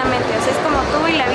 Es como tú y la